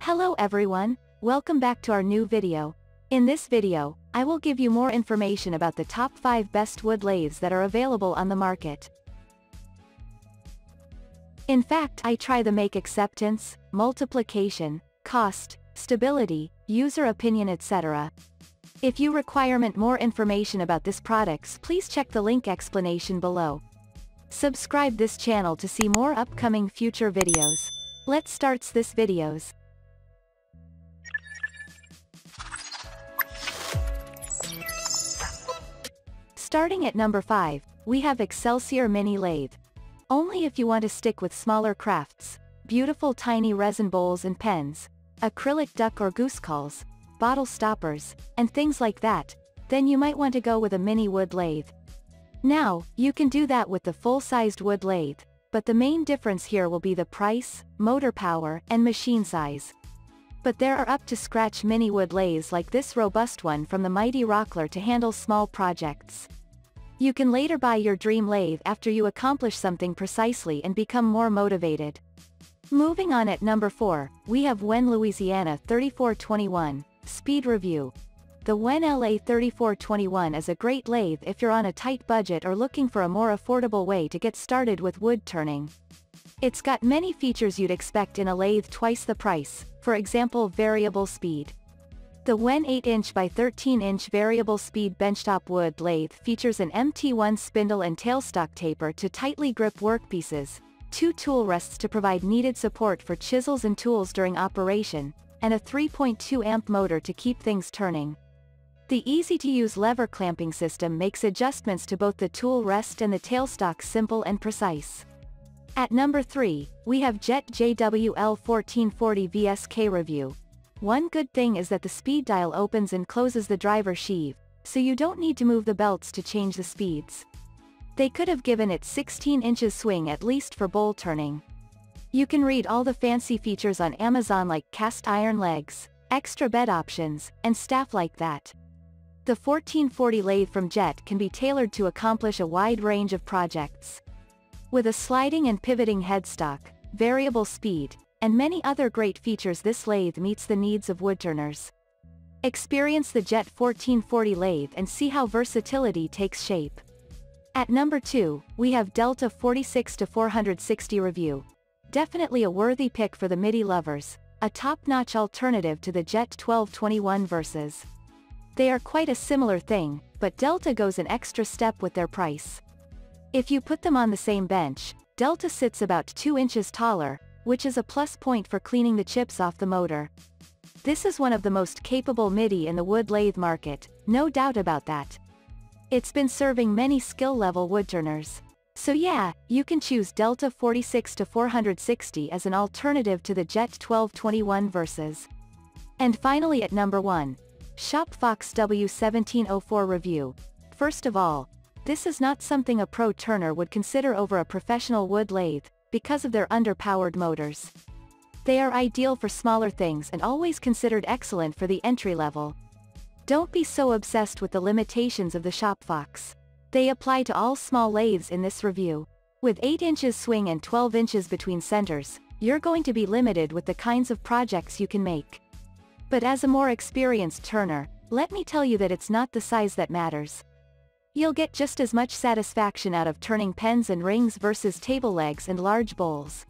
Hello everyone, welcome back to our new video. In this video, I will give you more information about the top 5 best wood lathes that are available on the market. In fact I try the make acceptance, multiplication, cost, stability, user opinion etc. If you requirement more information about this products please check the link explanation below. Subscribe this channel to see more upcoming future videos. Let's starts this videos. Starting at number 5, we have Excelsior Mini Lathe. Only if you want to stick with smaller crafts, beautiful tiny resin bowls and pens, acrylic duck or goose calls, bottle stoppers, and things like that, then you might want to go with a mini wood lathe. Now, you can do that with the full-sized wood lathe, but the main difference here will be the price, motor power, and machine size. But there are up-to-scratch mini wood lathes like this robust one from the Mighty Rockler to handle small projects. You can later buy your dream lathe after you accomplish something precisely and become more motivated. Moving on at number 4, we have Wen Louisiana 3421, Speed Review. The Wen LA 3421 is a great lathe if you're on a tight budget or looking for a more affordable way to get started with wood turning. It's got many features you'd expect in a lathe twice the price, for example variable speed. The Wen 8-inch by 13-inch variable speed benchtop wood lathe features an MT1 spindle and tailstock taper to tightly grip workpieces, two tool rests to provide needed support for chisels and tools during operation, and a 3.2 amp motor to keep things turning. The easy-to-use lever clamping system makes adjustments to both the tool rest and the tailstock simple and precise. At number 3, we have Jet JWL 1440 VSK review, one good thing is that the speed dial opens and closes the driver sheave, so you don't need to move the belts to change the speeds. They could have given it 16 inches swing at least for bowl turning. You can read all the fancy features on Amazon like cast iron legs, extra bed options, and stuff like that. The 1440 lathe from Jet can be tailored to accomplish a wide range of projects. With a sliding and pivoting headstock, variable speed, and many other great features this lathe meets the needs of woodturners. Experience the Jet 1440 lathe and see how versatility takes shape. At number 2, we have Delta 46-460 Review. Definitely a worthy pick for the MIDI lovers, a top-notch alternative to the Jet 1221 Versus. They are quite a similar thing, but Delta goes an extra step with their price. If you put them on the same bench, Delta sits about 2 inches taller, which is a plus point for cleaning the chips off the motor. This is one of the most capable MIDI in the wood lathe market, no doubt about that. It's been serving many skill-level woodturners. So yeah, you can choose Delta 46 to 460 as an alternative to the Jet 1221 Versus. And finally at number 1. ShopFox W1704 Review. First of all, this is not something a pro turner would consider over a professional wood lathe, because of their underpowered motors. They are ideal for smaller things and always considered excellent for the entry level. Don't be so obsessed with the limitations of the ShopFox. They apply to all small lathes in this review. With 8 inches swing and 12 inches between centers, you're going to be limited with the kinds of projects you can make. But as a more experienced turner, let me tell you that it's not the size that matters. You'll get just as much satisfaction out of turning pens and rings versus table legs and large bowls.